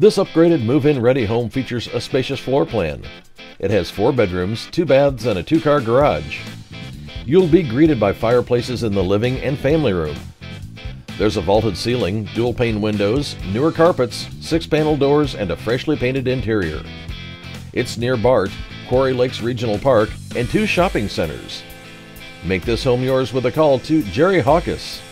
This upgraded move-in ready home features a spacious floor plan. It has four bedrooms, two baths, and a two-car garage. You'll be greeted by fireplaces in the living and family room. There's a vaulted ceiling, dual pane windows, newer carpets, six panel doors, and a freshly painted interior. It's near BART, Quarry Lakes Regional Park, and two shopping centers. Make this home yours with a call to Jerry Jacques.